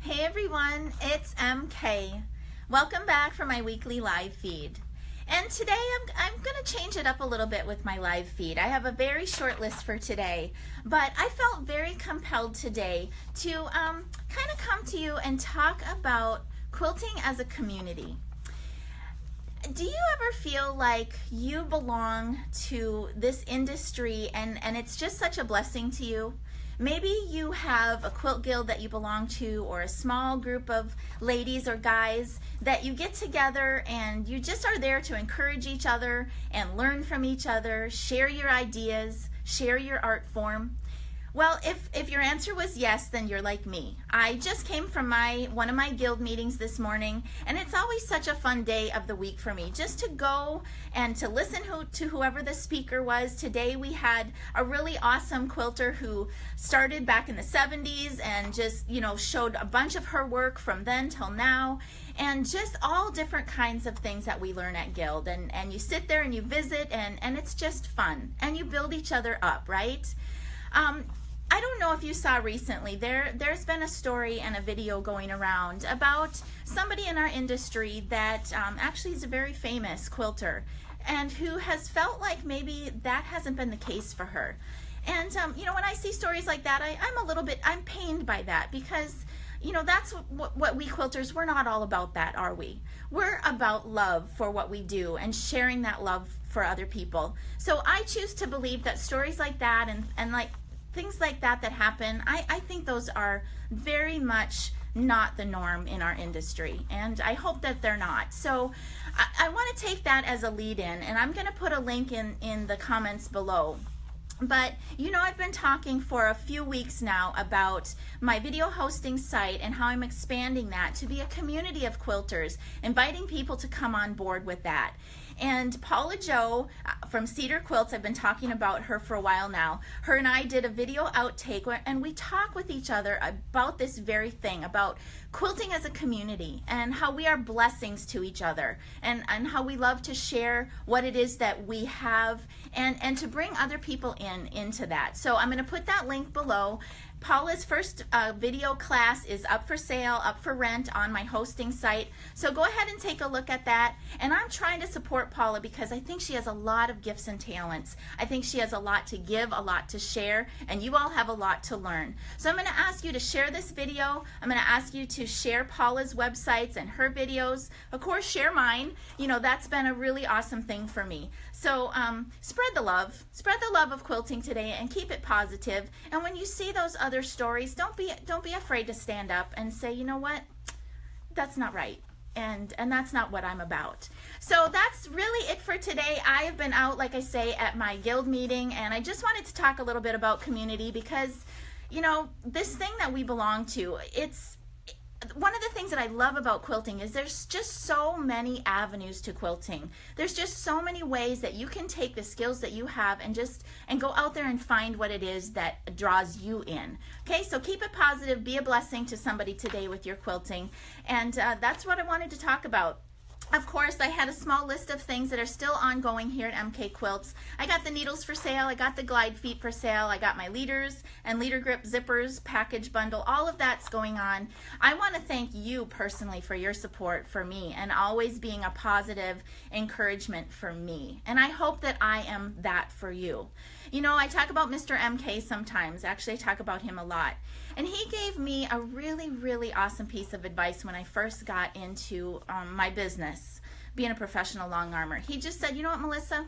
Hey everyone, it's MK. Welcome back for my weekly live feed. And today I'm, I'm going to change it up a little bit with my live feed. I have a very short list for today, but I felt very compelled today to um, kind of come to you and talk about quilting as a community. Do you ever feel like you belong to this industry and, and it's just such a blessing to you? Maybe you have a quilt guild that you belong to or a small group of ladies or guys that you get together and you just are there to encourage each other and learn from each other, share your ideas, share your art form. Well, if, if your answer was yes, then you're like me. I just came from my one of my guild meetings this morning, and it's always such a fun day of the week for me just to go and to listen who, to whoever the speaker was. Today we had a really awesome quilter who started back in the 70s and just, you know, showed a bunch of her work from then till now and just all different kinds of things that we learn at Guild. And, and you sit there and you visit and, and it's just fun and you build each other up, right? Um, I don't know if you saw recently, there, there's been a story and a video going around about somebody in our industry that um, actually is a very famous quilter and who has felt like maybe that hasn't been the case for her. And, um, you know, when I see stories like that, I, I'm a little bit, I'm pained by that because, you know, that's what, what we quilters, we're not all about that, are we? We're about love for what we do and sharing that love for other people. So I choose to believe that stories like that and, and like things like that that happen, I, I think those are very much not the norm in our industry and I hope that they're not. So I, I want to take that as a lead in and I'm going to put a link in, in the comments below. But you know, I've been talking for a few weeks now about my video hosting site and how I'm expanding that to be a community of quilters, inviting people to come on board with that. And Paula Joe uh, from Cedar Quilts, I've been talking about her for a while now. Her and I did a video outtake and we talk with each other about this very thing, about quilting as a community and how we are blessings to each other and, and how we love to share what it is that we have and, and to bring other people in into that. So I'm going to put that link below Paula's first uh, video class is up for sale, up for rent on my hosting site. So go ahead and take a look at that. And I'm trying to support Paula because I think she has a lot of gifts and talents. I think she has a lot to give, a lot to share, and you all have a lot to learn. So I'm going to ask you to share this video. I'm going to ask you to share Paula's websites and her videos. Of course, share mine. You know, that's been a really awesome thing for me. So um, spread the love. Spread the love of quilting today and keep it positive. And when you see those other stories, don't be don't be afraid to stand up and say, you know what, that's not right. And, and that's not what I'm about. So that's really it for today. I have been out, like I say, at my guild meeting, and I just wanted to talk a little bit about community because, you know, this thing that we belong to, it's one of the things that I love about quilting is there's just so many avenues to quilting. There's just so many ways that you can take the skills that you have and just and go out there and find what it is that draws you in. Okay, so keep it positive, be a blessing to somebody today with your quilting, and uh, that's what I wanted to talk about. Of course, I had a small list of things that are still ongoing here at MK Quilts. I got the needles for sale, I got the glide feet for sale, I got my leaders and leader grip zippers package bundle. All of that's going on. I want to thank you personally for your support for me and always being a positive encouragement for me. And I hope that I am that for you. You know, I talk about Mr. MK sometimes. Actually, I talk about him a lot. And he gave me a really, really awesome piece of advice when I first got into um, my business, being a professional longarmer. He just said, you know what, Melissa?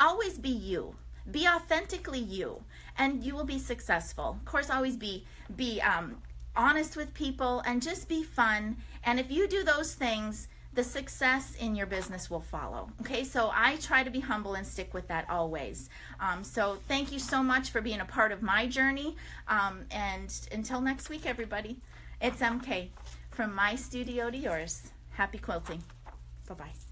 Always be you. Be authentically you, and you will be successful. Of course, always be be um, honest with people and just be fun. And if you do those things, the success in your business will follow. Okay, so I try to be humble and stick with that always. Um, so thank you so much for being a part of my journey. Um, and until next week, everybody, it's MK from my studio to yours. Happy quilting. Bye bye.